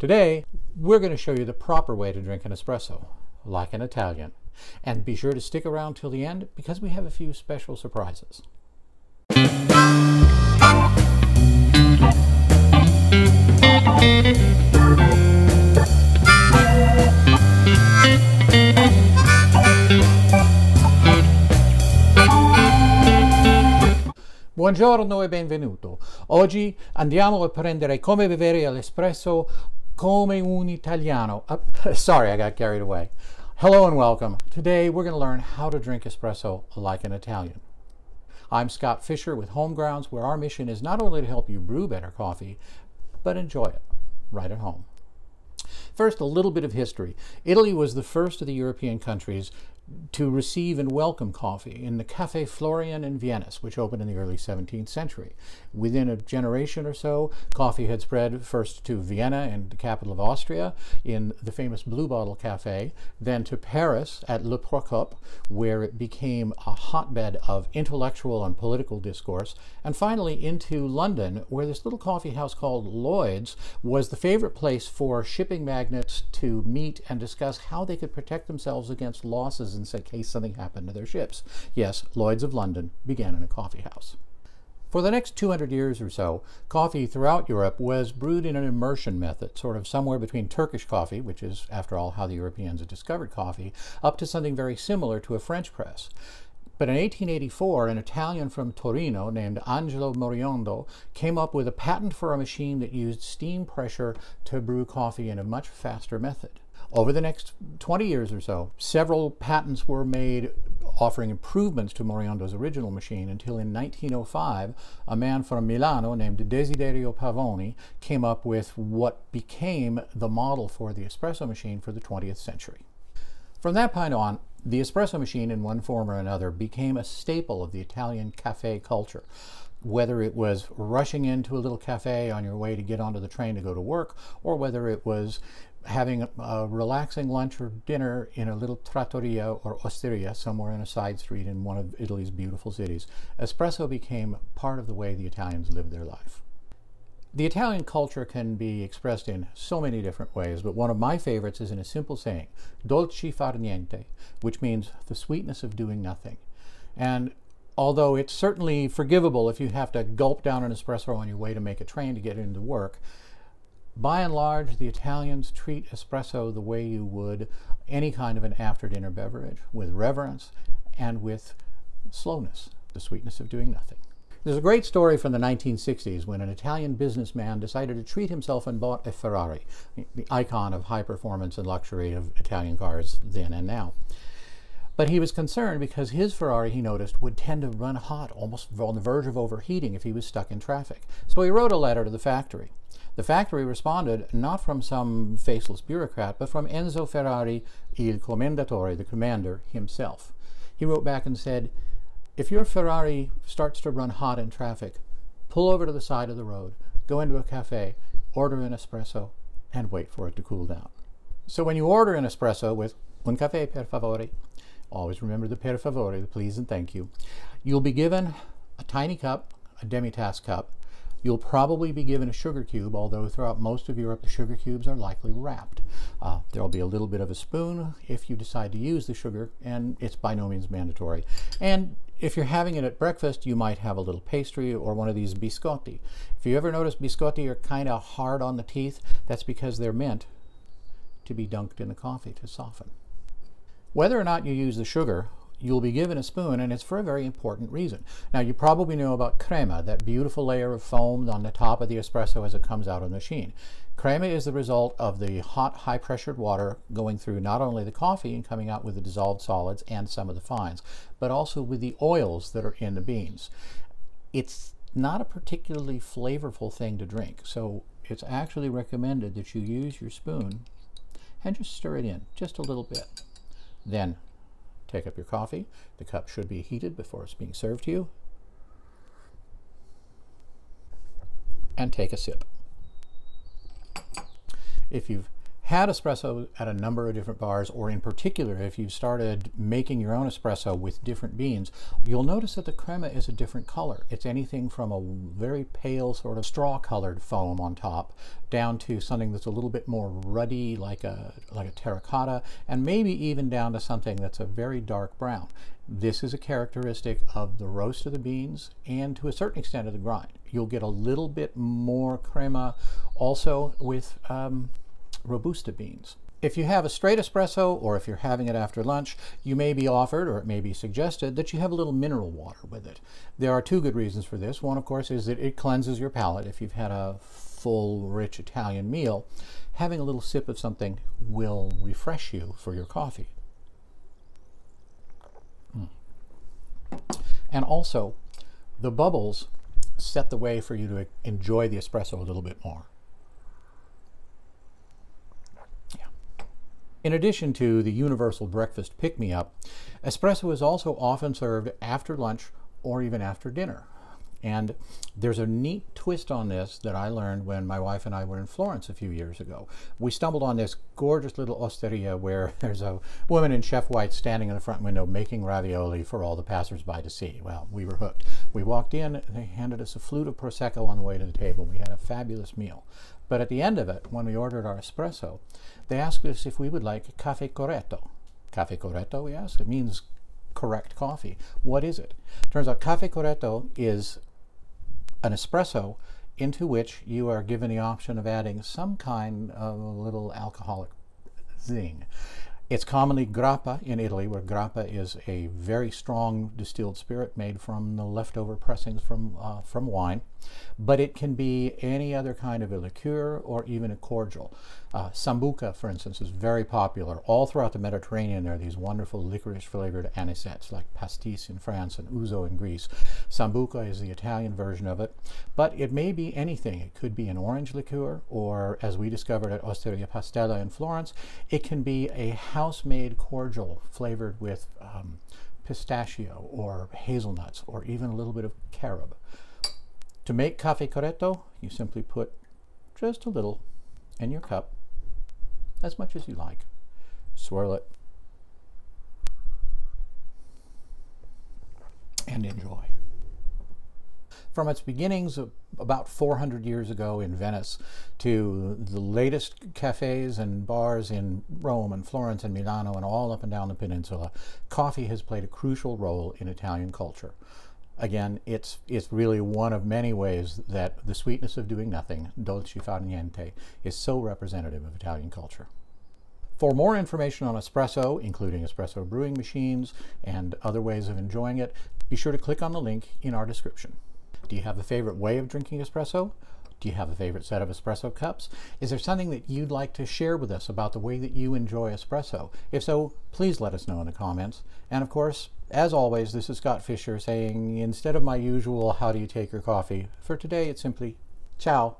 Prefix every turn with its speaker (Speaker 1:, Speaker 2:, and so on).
Speaker 1: Today, we're going to show you the proper way to drink an espresso, like an Italian. And be sure to stick around till the end because we have a few special surprises. Buongiorno e benvenuto. Oggi andiamo a prendere come bere l'espresso come un italiano. Uh, sorry, I got carried away. Hello and welcome. Today we're going to learn how to drink espresso like an Italian. I'm Scott Fisher with Homegrounds, where our mission is not only to help you brew better coffee, but enjoy it right at home. First, a little bit of history. Italy was the first of the European countries to receive and welcome coffee in the Cafe Florian in Venice, which opened in the early 17th century. Within a generation or so, coffee had spread first to Vienna and the capital of Austria in the famous Blue Bottle Cafe, then to Paris at Le Procope, where it became a hotbed of intellectual and political discourse, and finally into London, where this little coffee house called Lloyd's was the favorite place for shipping magnates to meet and discuss how they could protect themselves against losses in case something happened to their ships. Yes, Lloyd's of London began in a coffee house. For the next 200 years or so, coffee throughout Europe was brewed in an immersion method, sort of somewhere between Turkish coffee, which is, after all, how the Europeans had discovered coffee, up to something very similar to a French press. But in 1884, an Italian from Torino named Angelo Moriondo came up with a patent for a machine that used steam pressure to brew coffee in a much faster method. Over the next 20 years or so, several patents were made offering improvements to Moriondo's original machine until in 1905, a man from Milano named Desiderio Pavoni came up with what became the model for the espresso machine for the 20th century. From that point on, the espresso machine in one form or another became a staple of the Italian cafe culture whether it was rushing into a little cafe on your way to get onto the train to go to work, or whether it was having a, relaxing lunch or dinner in a little trattoria or osteria somewhere in a side street in one of Italy's beautiful cities, espresso became part of the way the Italians lived their life. The Italian culture can be expressed in so many different ways, but one of my favorites is in a simple saying, dolce far niente, which means the sweetness of doing nothing. And although it's certainly forgivable if you have to gulp down an espresso on your way to make a train to get into work, by and large, the Italians treat espresso the way you would any kind of an after dinner beverage, with reverence and with slowness, the sweetness of doing nothing. There's a great story from the 1960s when an Italian businessman decided to treat himself and bought a Ferrari, the icon of high performance and luxury of Italian cars then and now. But he was concerned because his Ferrari, he noticed, would tend to run hot, almost on the verge of overheating if he was stuck in traffic. So he wrote a letter to the factory. The factory responded not from some faceless bureaucrat, but from Enzo Ferrari, il commendatore, the commander himself. He wrote back and said, if your Ferrari starts to run hot in traffic, pull over to the side of the road, go into a cafe, order an espresso, and wait for it to cool down. So when you order an espresso with un caffè per favore, always remember the per favore, the please and thank you, you'll be given a tiny cup, a demi-tasse cup, You'll probably be given a sugar cube, although throughout most of Europe the sugar cubes are likely wrapped. Uh, there'll be a little bit of a spoon if you decide to use the sugar, and it's by no means mandatory. And if you're having it at breakfast, you might have a little pastry or one of these biscotti. If you ever notice biscotti are kind of hard on the teeth, that's because they're meant to be dunked in the coffee to soften. Whether or not you use the sugar you'll be given a spoon, and it's for a very important reason. Now, you probably know about crema, that beautiful layer of foam on the top of the espresso as it comes out of the machine. Crema is the result of the hot, high-pressured water going through not only the coffee and coming out with the dissolved solids and some of the fines, but also with the oils that are in the beans. It's not a particularly flavorful thing to drink, so it's actually recommended that you use your spoon and just stir it in just a little bit. Then Take up your coffee. The cup should be heated before it's being served to you. And take a sip. If you've had espresso at a number of different bars, or in particular, if you've started making your own espresso with different beans, you'll notice that the crema is a different color. It's anything from a very pale sort of straw colored foam on top down to something that's a little bit more ruddy like a, like a terracotta, and maybe even down to something that's a very dark brown. This is a characteristic of the roast of the beans and to a certain extent of the grind. You'll get a little bit more crema also with um, Robusta beans. If you have a straight espresso or if you're having it after lunch, you may be offered or it may be suggested that you have a little mineral water with it. There are two good reasons for this. One, of course, is that it cleanses your palate if you've had a full, rich Italian meal. Having a little sip of something will refresh you for your coffee. Mm. And also, the bubbles set the way for you to enjoy the espresso a little bit more. In addition to the universal breakfast pick-me-up, espresso is also often served after lunch or even after dinner. And there's a neat twist on this that I learned when my wife and I were in Florence a few years ago. We stumbled on this gorgeous little osteria where there's a woman in chef white standing in the front window making ravioli for all the passersby to see. Well, we were hooked. We walked in, they handed us a flute of Prosecco on the way to the table. We had a fabulous meal. But at the end of it, when we ordered our espresso, they asked us if we would like cafe corretto. Cafe corretto, we asked. It means correct coffee. What is it? Turns out cafe corretto is an espresso into which you are given the option of adding some kind of little alcoholic zing. It's commonly grappa in Italy, where grappa is a very strong distilled spirit made from the leftover pressings from, uh, from wine. But it can be any other kind of a liqueur or even a cordial. Uh, Sambuca, for instance, is very popular. All throughout the Mediterranean, there are these wonderful licorice-flavored anisettes, like pastis in France and ouzo in Greece. Sambuca is the Italian version of it. But it may be anything. It could be an orange liqueur, or as we discovered at Osteria Pastella in Florence, it can be a house-made cordial flavored with um, pistachio or hazelnuts or even a little bit of carob. To make cafe corretto, you simply put just a little in your cup, as much as you like. Swirl it and enjoy. From its beginnings about 400 years ago in Venice to the latest cafes and bars in Rome and Florence and Milano and all up and down the peninsula, coffee has played a crucial role in Italian culture. Again, it's, it's really one of many ways that the sweetness of doing nothing, dolce far niente, is so representative of Italian culture. For more information on espresso, including espresso brewing machines and other ways of enjoying it, be sure to click on the link in our description. Do you have a favorite way of drinking espresso? Do you have a favorite set of espresso cups? Is there something that you'd like to share with us about the way that you enjoy espresso? If so, please let us know in the comments. And of course, as always, this is Scott Fisher saying, instead of my usual, how do you take your coffee? For today, it's simply, ciao.